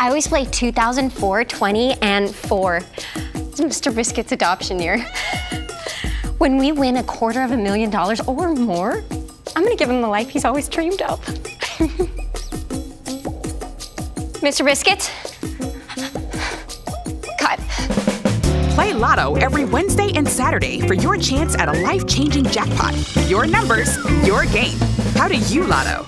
I always play 2004, 20, and 4. It's Mr. Biscuits' adoption year. When we win a quarter of a million dollars or more, I'm gonna give him the life he's always dreamed of. Mr. Biscuit? Cut. Play Lotto every Wednesday and Saturday for your chance at a life changing jackpot. Your numbers, your game. How do you Lotto?